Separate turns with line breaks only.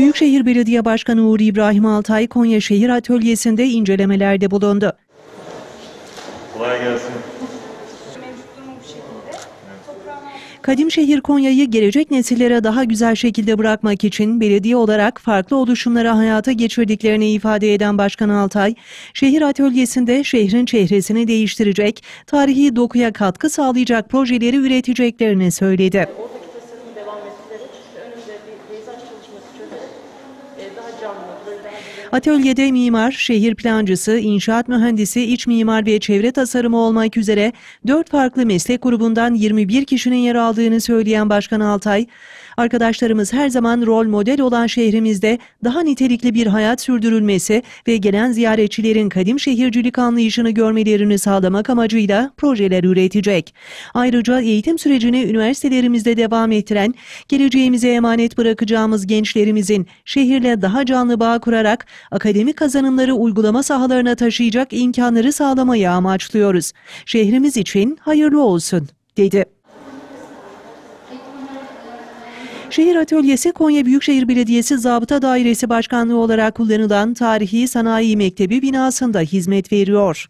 Büyükşehir Belediye Başkanı Uğur İbrahim Altay Konya Şehir Atölyesi'nde incelemelerde bulundu.
Kolay gelsin.
Kadimşehir Konya'yı gelecek nesillere daha güzel şekilde bırakmak için belediye olarak farklı oluşumları hayata geçirdiklerini ifade eden Başkan Altay, şehir atölyesinde şehrin çehresini değiştirecek, tarihi dokuya katkı sağlayacak projeleri üreteceklerini söyledi.
Oradaki tasarımı devam ettirerek işte önünde bir peyzaj 就是
Atölyede mimar, şehir plancısı, inşaat mühendisi, iç mimar ve çevre tasarımı olmak üzere dört farklı meslek grubundan 21 kişinin yer aldığını söyleyen Başkan Altay, arkadaşlarımız her zaman rol model olan şehrimizde daha nitelikli bir hayat sürdürülmesi ve gelen ziyaretçilerin kadim şehircilik anlayışını görmelerini sağlamak amacıyla projeler üretecek. Ayrıca eğitim sürecini üniversitelerimizde devam ettiren, geleceğimize emanet bırakacağımız gençlerimizin şehirle daha canlı bağ kurarak akademik kazanımları uygulama sahalarına taşıyacak imkanları sağlamayı amaçlıyoruz. Şehrimiz için hayırlı olsun, dedi. Şehir Atölyesi Konya Büyükşehir Belediyesi Zabıta Dairesi Başkanlığı olarak kullanılan Tarihi Sanayi Mektebi binasında hizmet veriyor.